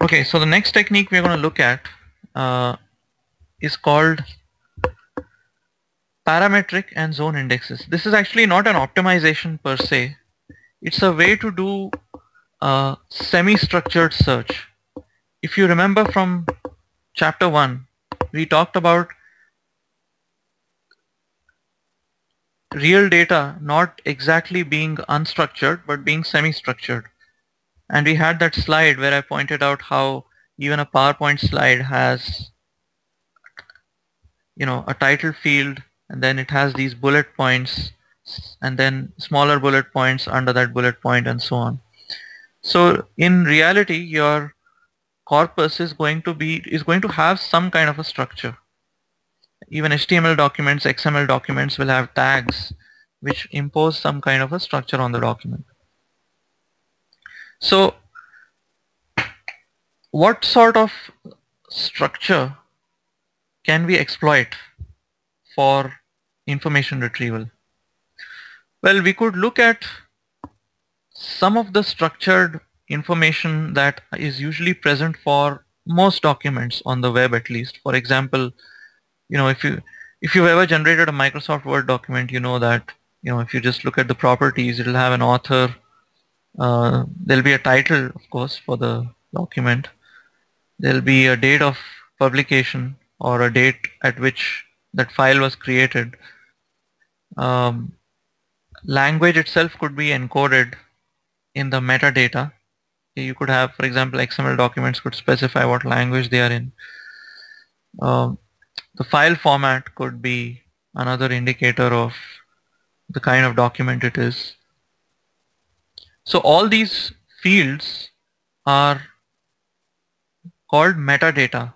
Okay, so the next technique we're going to look at uh, is called parametric and zone indexes. This is actually not an optimization per se. It's a way to do a semi-structured search. If you remember from chapter 1, we talked about real data not exactly being unstructured but being semi-structured. And we had that slide where I pointed out how even a PowerPoint slide has you know a title field and then it has these bullet points and then smaller bullet points under that bullet point and so on. So in reality your corpus is going to be is going to have some kind of a structure. Even HTML documents, XML documents will have tags which impose some kind of a structure on the document. So what sort of structure can we exploit for information retrieval? Well, we could look at some of the structured information that is usually present for most documents on the web at least. For example, you know, if you if you've ever generated a Microsoft Word document, you know that you know if you just look at the properties, it'll have an author. Uh, there'll be a title, of course, for the document. There'll be a date of publication or a date at which that file was created. Um, language itself could be encoded in the metadata. You could have, for example, XML documents could specify what language they are in. Um, the file format could be another indicator of the kind of document it is. So all these fields are called metadata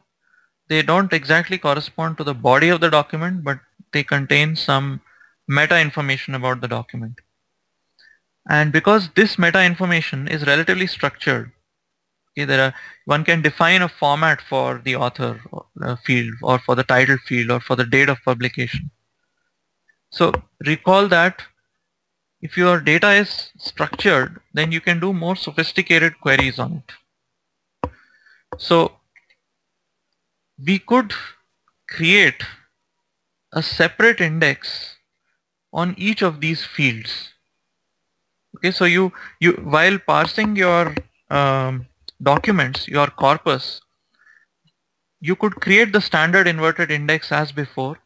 they don't exactly correspond to the body of the document, but they contain some meta information about the document. And because this meta information is relatively structured, okay, there are one can define a format for the author uh, field or for the title field or for the date of publication. So recall that if your data is structured, then you can do more sophisticated queries on it. So we could create a separate index on each of these fields okay so you you while parsing your um, documents your corpus you could create the standard inverted index as before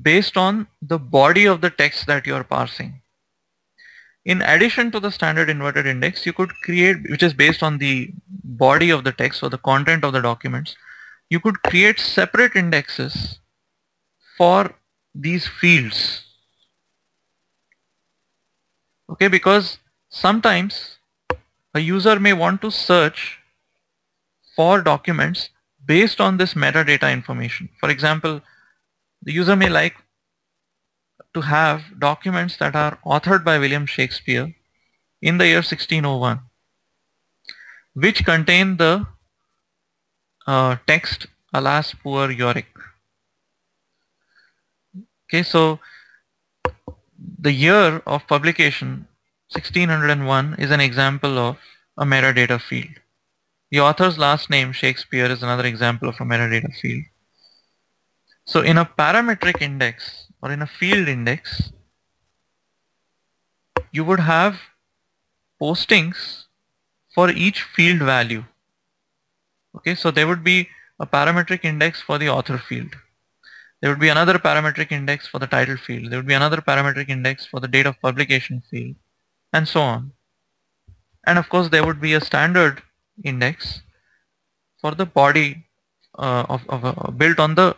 based on the body of the text that you are parsing in addition to the standard inverted index you could create which is based on the body of the text or the content of the documents you could create separate indexes for these fields. Okay because sometimes a user may want to search for documents based on this metadata information. For example the user may like to have documents that are authored by William Shakespeare in the year 1601 which contain the uh, text alas poor Yorick. Okay so the year of publication 1601 is an example of a metadata field. The author's last name Shakespeare is another example of a metadata field. So in a parametric index or in a field index you would have postings for each field value Okay, so there would be a parametric index for the author field. There would be another parametric index for the title field. There would be another parametric index for the date of publication field and so on. And of course there would be a standard index for the body uh, of, of uh, built on the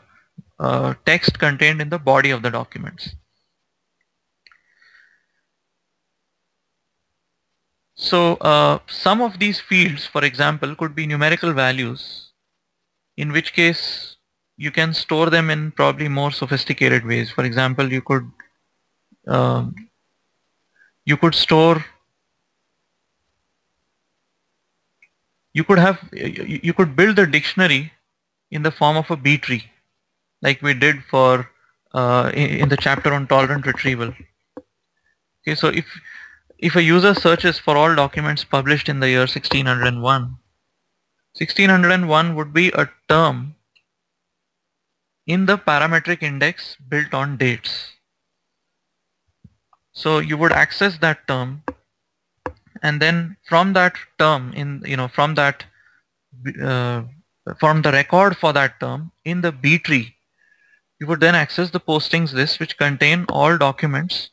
uh, text contained in the body of the documents. So uh, some of these fields, for example, could be numerical values, in which case you can store them in probably more sophisticated ways. For example, you could um, you could store you could have you could build a dictionary in the form of a B tree like we did for uh, in the chapter on tolerant retrieval okay so if if a user searches for all documents published in the year 1601, 1601 would be a term in the parametric index built on dates. So you would access that term and then from that term in you know from that uh, from the record for that term in the B tree you would then access the postings list which contain all documents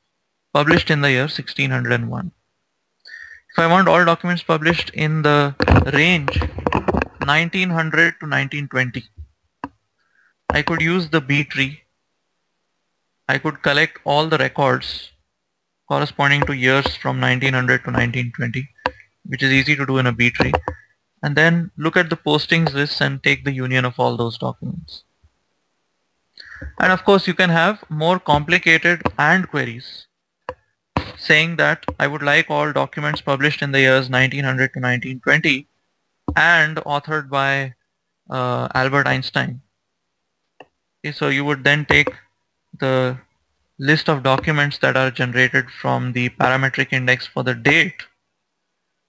published in the year 1601. If I want all documents published in the range 1900 to 1920 I could use the B tree I could collect all the records corresponding to years from 1900 to 1920 which is easy to do in a B tree and then look at the postings list and take the union of all those documents. And of course you can have more complicated AND queries saying that I would like all documents published in the years 1900 to 1920 and authored by uh, Albert Einstein. Okay, so you would then take the list of documents that are generated from the parametric index for the date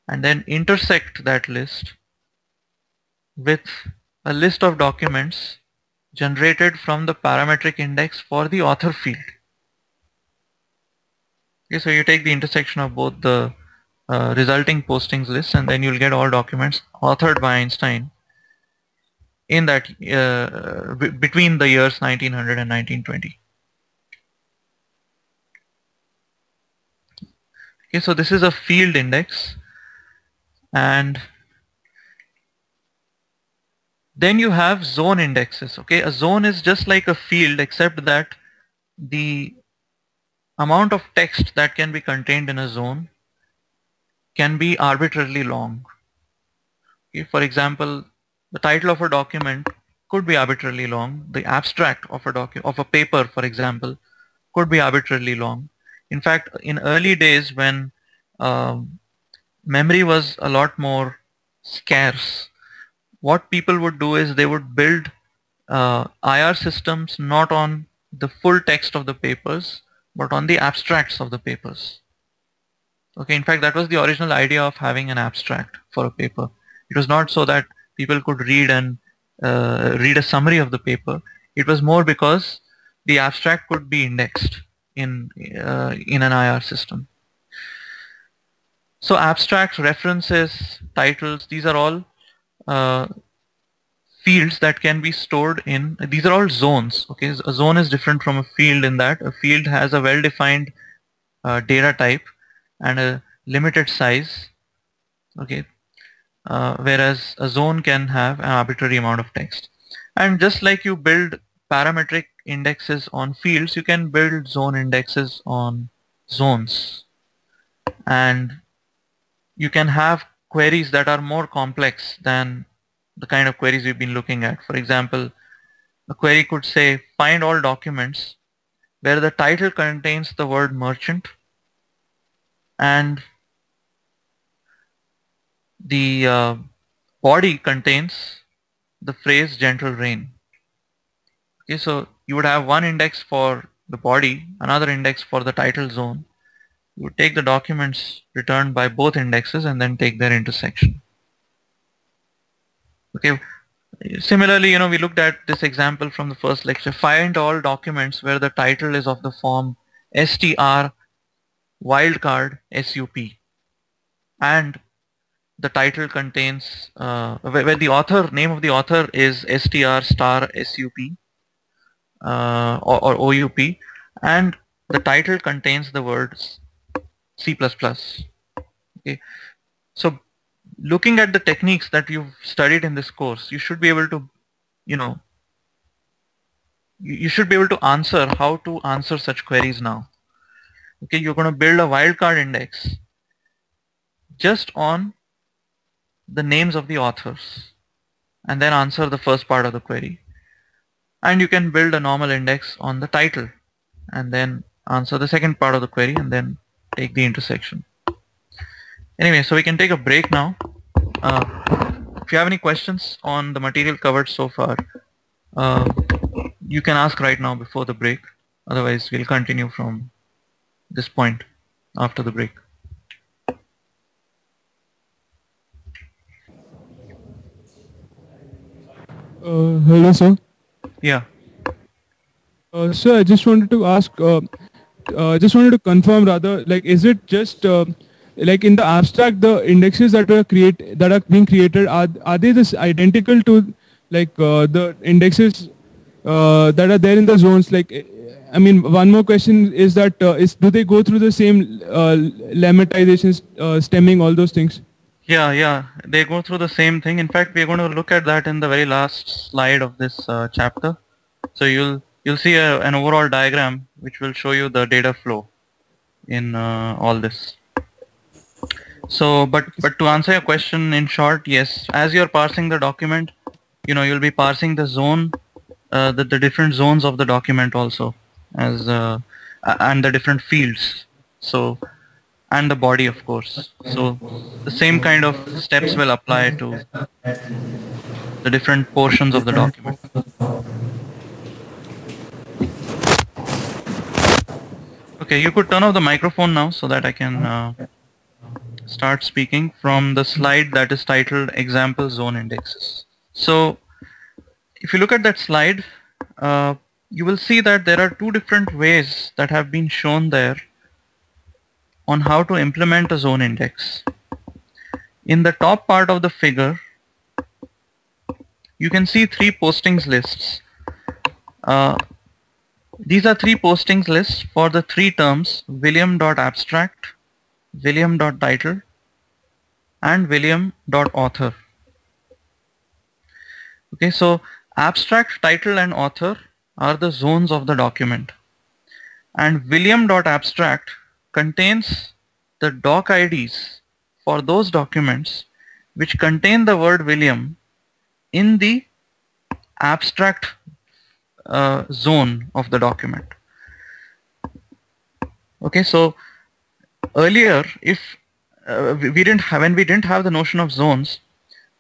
and then intersect that list with a list of documents generated from the parametric index for the author field. Okay, so you take the intersection of both the uh, resulting postings list and then you'll get all documents authored by Einstein in that uh, between the years 1900 and 1920. Okay, so this is a field index and then you have zone indexes. Okay, a zone is just like a field except that the amount of text that can be contained in a zone can be arbitrarily long. Okay, for example, the title of a document could be arbitrarily long. The abstract of a document of a paper, for example, could be arbitrarily long. In fact, in early days when um, memory was a lot more scarce, what people would do is they would build uh, IR systems not on the full text of the papers, but on the abstracts of the papers. Okay, in fact, that was the original idea of having an abstract for a paper. It was not so that people could read and uh, read a summary of the paper. It was more because the abstract could be indexed in uh, in an IR system. So abstracts, references, titles, these are all uh, fields that can be stored in, these are all zones. Okay, a zone is different from a field in that a field has a well-defined uh, data type and a limited size. Okay, uh, whereas a zone can have an arbitrary amount of text. And just like you build parametric indexes on fields, you can build zone indexes on zones. And you can have queries that are more complex than the kind of queries we've been looking at. For example, a query could say find all documents where the title contains the word merchant and the uh, body contains the phrase gentle rain. Okay, so you would have one index for the body, another index for the title zone, you take the documents returned by both indexes and then take their intersection. Okay. Similarly, you know, we looked at this example from the first lecture. Find all documents where the title is of the form str wildcard sup and the title contains uh, where, where, the author name of the author is str star sup uh, or, or oup and the title contains the words C++. Okay. So looking at the techniques that you've studied in this course, you should be able to, you know, you should be able to answer how to answer such queries now. Okay, you're going to build a wildcard index just on the names of the authors and then answer the first part of the query. And you can build a normal index on the title and then answer the second part of the query and then take the intersection. Anyway, so we can take a break now. Uh, if you have any questions on the material covered so far, uh, you can ask right now before the break. Otherwise, we'll continue from this point after the break. Uh, hello, sir. Yeah. Uh, sir, I just wanted to ask, uh, uh, just wanted to confirm rather, like, is it just uh, like in the abstract, the indexes that are create that are being created are are they this identical to like uh, the indexes uh, that are there in the zones? Like, I mean, one more question is that uh, is do they go through the same uh, uh, stemming, all those things? Yeah, yeah, they go through the same thing. In fact, we're going to look at that in the very last slide of this chapter. So you'll you'll see a, an overall diagram which will show you the data flow in uh, all this. So, but but to answer your question in short, yes, as you're parsing the document, you know you'll be parsing the zone, uh, the the different zones of the document also, as uh, and the different fields. So and the body of course. So the same kind of steps will apply to the different portions of the document. Okay, you could turn off the microphone now so that I can uh, start speaking from the slide that is titled example zone indexes. So if you look at that slide, uh, you will see that there are two different ways that have been shown there on how to implement a zone index. In the top part of the figure, you can see three postings lists. Uh, these are three postings lists for the three terms william.abstract, william.title and william.author. Okay, so abstract, title and author are the zones of the document and william.abstract contains the doc IDs for those documents which contain the word William in the abstract uh, zone of the document. Okay, so earlier if uh, we didn't have, when we didn't have the notion of zones,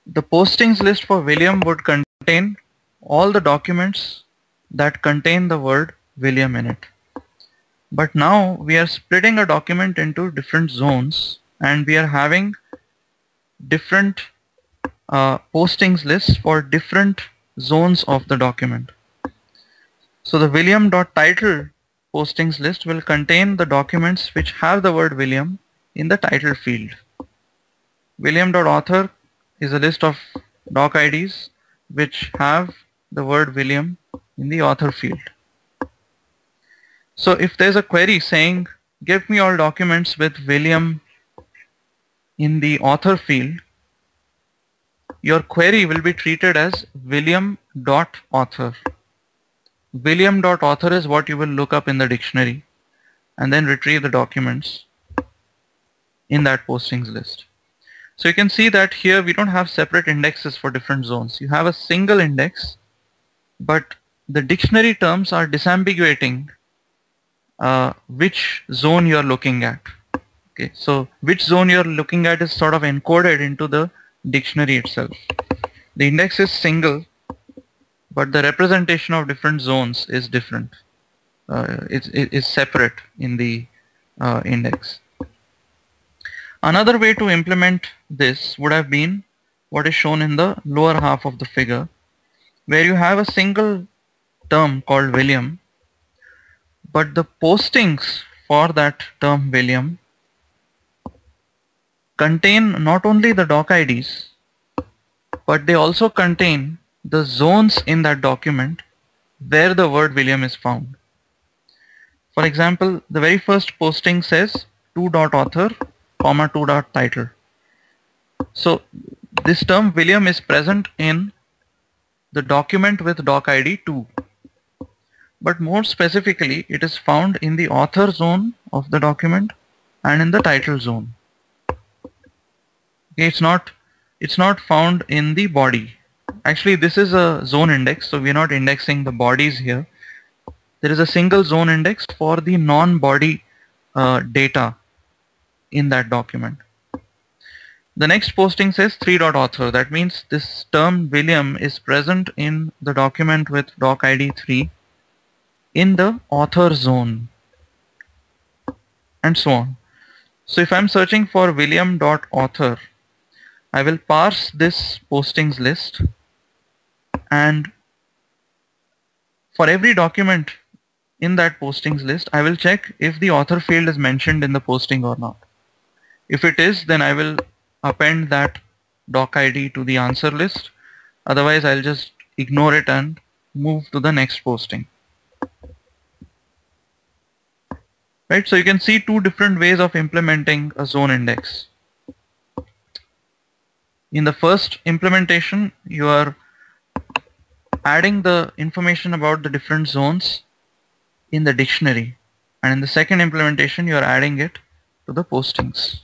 the postings list for William would contain all the documents that contain the word William in it. But now we are splitting a document into different zones and we are having different uh, postings lists for different zones of the document. So the William.title postings list will contain the documents which have the word William in the title field. William.author is a list of doc IDs which have the word William in the author field. So if there's a query saying give me all documents with William in the author field, your query will be treated as william.author. William.author is what you will look up in the dictionary and then retrieve the documents in that postings list. So you can see that here we don't have separate indexes for different zones. You have a single index, but the dictionary terms are disambiguating uh, which zone you are looking at. Okay, so which zone you are looking at is sort of encoded into the dictionary itself. The index is single, but the representation of different zones is different. Uh, it's, it's separate in the uh, index. Another way to implement this would have been what is shown in the lower half of the figure, where you have a single term called William but the postings for that term William contain not only the doc IDs but they also contain the zones in that document where the word William is found. For example, the very first posting says 2.author comma 2.title. So this term William is present in the document with doc ID 2 but more specifically it is found in the author zone of the document and in the title zone. It's not it's not found in the body. Actually this is a zone index so we are not indexing the bodies here. There is a single zone index for the non-body uh, data in that document. The next posting says 3.author. That means this term William is present in the document with doc ID 3 in the author zone and so on. So if I'm searching for william.author, I will parse this postings list and for every document in that postings list, I will check if the author field is mentioned in the posting or not. If it is, then I will append that doc ID to the answer list. Otherwise, I'll just ignore it and move to the next posting. Right, so you can see two different ways of implementing a zone index. In the first implementation, you are adding the information about the different zones in the dictionary. And in the second implementation, you are adding it to the postings.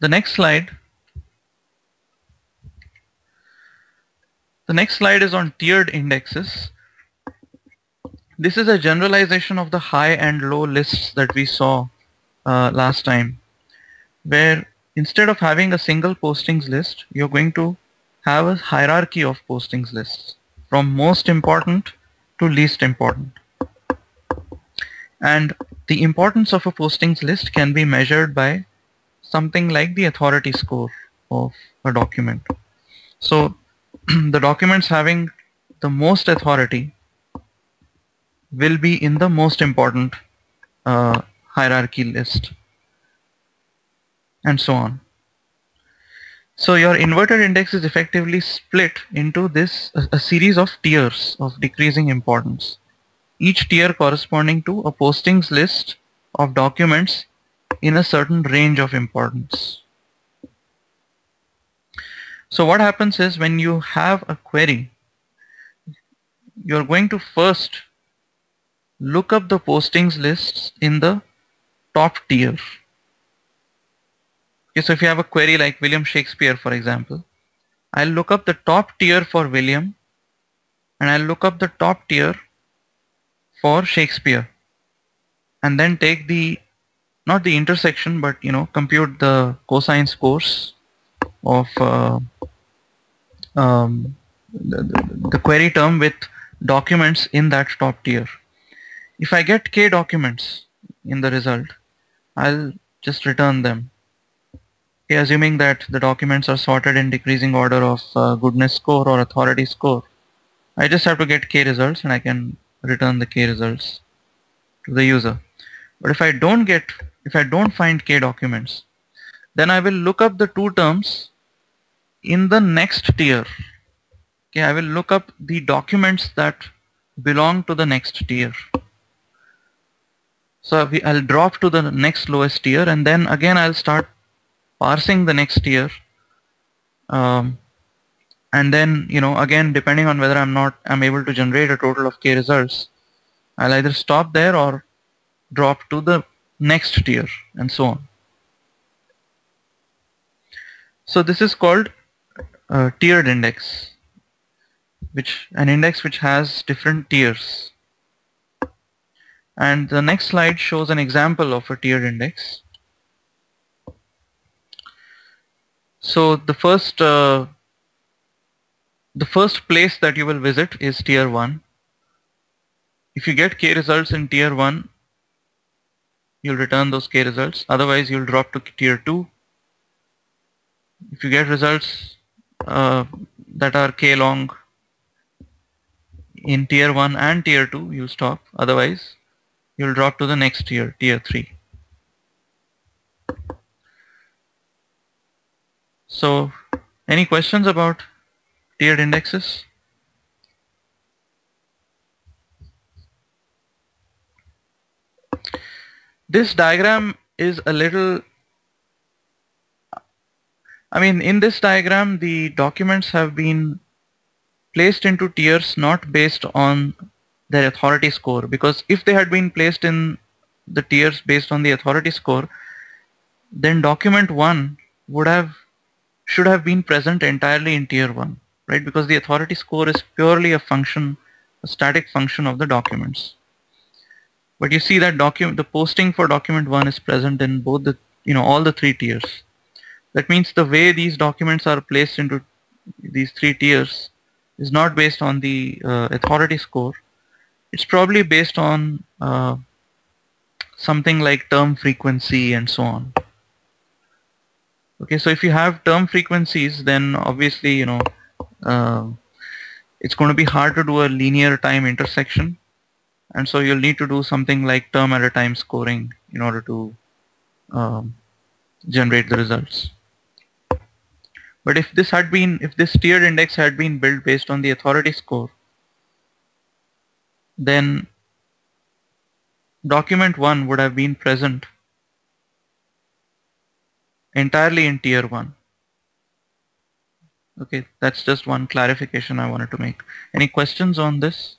The next slide. The next slide is on tiered indexes. This is a generalization of the high and low lists that we saw uh, last time where instead of having a single postings list you're going to have a hierarchy of postings lists from most important to least important. And the importance of a postings list can be measured by something like the authority score of a document. So the documents having the most authority will be in the most important uh, hierarchy list and so on. So your inverted index is effectively split into this a, a, series of tiers of decreasing importance. Each tier corresponding to a postings list of documents in a certain range of importance. So what happens is when you have a query, you're going to first look up the postings lists in the top tier. Okay, so if you have a query like William Shakespeare, for example, I'll look up the top tier for William and I'll look up the top tier for Shakespeare and then take the not the intersection but you know compute the cosine scores of uh, um, the, the, the query term with documents in that top tier. If I get k documents in the result I'll just return them assuming that the documents are sorted in decreasing order of uh, goodness score or authority score I just have to get k results and I can return the k results to the user. But if I don't get if I don't find k documents then I will look up the two terms in the next tier. Okay I will look up the documents that belong to the next tier. So I'll drop to the next lowest tier and then again I'll start parsing the next tier. Um, and then, you know, again, depending on whether I'm not, I'm able to generate a total of k results, I'll either stop there or drop to the next tier and so on. So this is called a tiered index, which an index which has different tiers. And the next slide shows an example of a tiered index. So the first uh, the first place that you will visit is tier 1. If you get k results in tier 1, you'll return those k results. Otherwise, you'll drop to tier 2. If you get results uh, that are k long in tier 1 and tier 2, you'll stop. Otherwise, you'll drop to the next tier, tier 3. So any questions about tiered indexes? This diagram is a little I mean in this diagram the documents have been placed into tiers not based on their authority score because if they had been placed in the tiers based on the authority score then document 1 would have should have been present entirely in tier 1 right? Because the authority score is purely a function a static function of the documents. But you see that document the posting for document 1 is present in both the you know all the three tiers. That means the way these documents are placed into these three tiers is not based on the uh, authority score. It's probably based on uh, something like term frequency and so on. Okay, so if you have term frequencies, then obviously, you know, uh, it's going to be hard to do a linear time intersection. And so you'll need to do something like term at a time scoring in order to um, generate the results. But if this had been, if this tiered index had been built based on the authority score, then document 1 would have been present entirely in tier 1. Okay, that's just one clarification I wanted to make. Any questions on this?